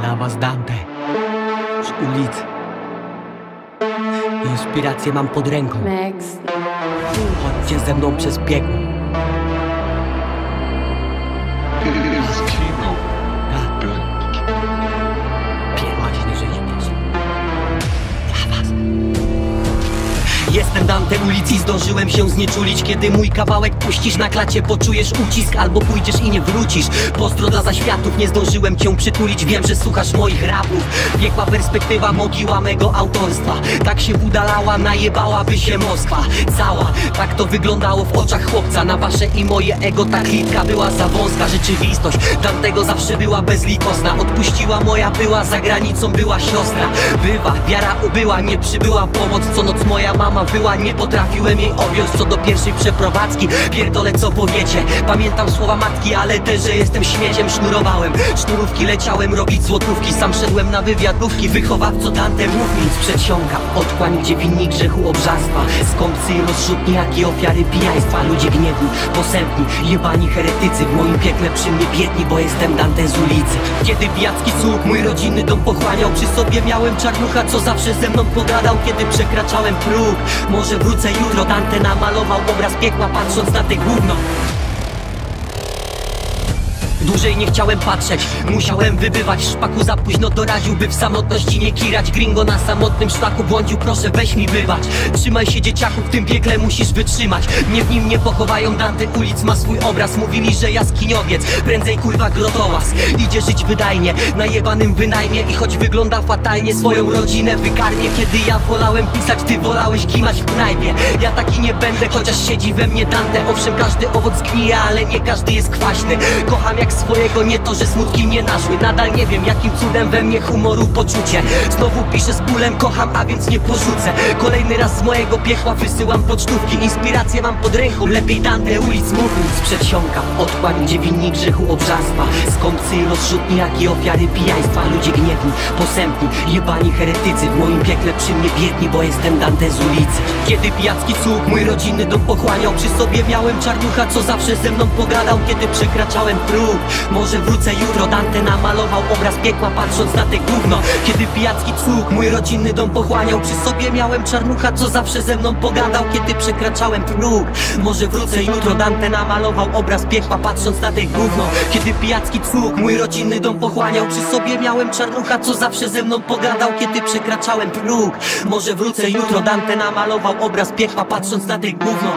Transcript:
Dla was Dante z ulicy. Inspirację mam pod ręką. Chodźcie ze mną przez piekło. Jestem Dante ulic i zdążyłem się znieczulić. Kiedy mój kawałek puścisz na klacie Poczujesz ucisk albo pójdziesz i nie wrócisz. Pozdro dla zaświatów, nie zdążyłem cię przytulić. Wiem, że słuchasz moich rapów. Piekła perspektywa mogiła mego autorstwa. Tak się udalała, najebałaby się Moskwa. Cała, tak to wyglądało w oczach chłopca. Na wasze i moje ego ta klitka była za wąska Rzeczywistość. Tamtego zawsze była bezlitosna. Odpuściła moja była, za granicą była siostra. Bywa, wiara ubyła, nie przybyła pomoc. Co noc moja mama wyła, nie potrafiłem jej objąć Co do pierwszej przeprowadzki, pierdolę co powiecie. Pamiętam słowa matki, ale też, że jestem śmieciem Sznurowałem, sznurówki leciałem robić złotówki. Sam szedłem na wywiadówki, wychowawco Dante mów mi z przedsionka Odkłań, gdzie winni grzechu obrzastwa Skąpcy i rozrzutni, jak i ofiary pijaństwa? Ludzie gniewni, posępni, jebani heretycy. W moim piekle przy mnie biedni, bo jestem Dante z ulicy. Kiedy pijacki cud mój rodzinny dom pochłaniał Przy sobie miałem czarnucha, co zawsze ze mną pogadał. Kiedy przekraczałem próg Może wrócę jutro, Dante namalował obraz piekła Patrząc na te gówno Dłużej nie chciałem patrzeć, musiałem wybywać Szpaku. Za późno doraził, by w samotności nie kirać. Gringo na samotnym szlaku błądził, proszę weź mi wybacz. Trzymaj się dzieciaku, w tym piekle musisz wytrzymać. Mnie w nim nie pochowają, Dante ulic ma swój obraz. Mówili, że jaskiniowiec, prędzej kurwa grotołaz Idzie żyć wydajnie, na jebanym wynajmie. I choć wygląda fatalnie, swoją rodzinę wykarmię. Kiedy ja wolałem pisać, ty wolałeś kimać w knajpie. Ja taki nie będę, chociaż siedzi we mnie Dante. Owszem, każdy owoc gnije, ale nie każdy jest kwaśny. Kocham jak swojego, nie to, że smutki mnie naszły. Nadal nie wiem, jakim cudem we mnie humoru poczucie. Znowu piszę z bólem, kocham, a więc nie porzucę. Kolejny raz z mojego piekła wysyłam pocztówki. Inspirację mam pod ręką, lepiej Dante ulic mów mi z przedsionka Odkłań, gdzie winni grzechu obrzastwa Skąpcy i rozrzutni, jak i ofiary pijaństwa. Ludzie gniewni, posępni, jebani heretycy. W moim piekle przy mnie biedni, bo jestem Dante z ulicy. Kiedy pijacki cuk mój rodzinny dom pochłaniał Przy sobie miałem czarnucha, co zawsze ze mną pogadał. Kiedy przekraczałem próg Może wrócę jutro, Dante namalował obraz piekła Patrząc na te gówno. Kiedy pijacki cuk mój rodzinny dom pochłaniał Przy sobie miałem czarnucha, co zawsze ze mną pogadał Kiedy przekraczałem próg. Może wrócę jutro, Dante namalował obraz piekła Patrząc na te gówno. Kiedy pijacki cuk mój rodzinny dom pochłaniał Przy sobie miałem czarnucha, co zawsze ze mną pogadał Kiedy przekraczałem próg. Może wrócę jutro, Dante namalował obraz piekła Patrząc na te gówno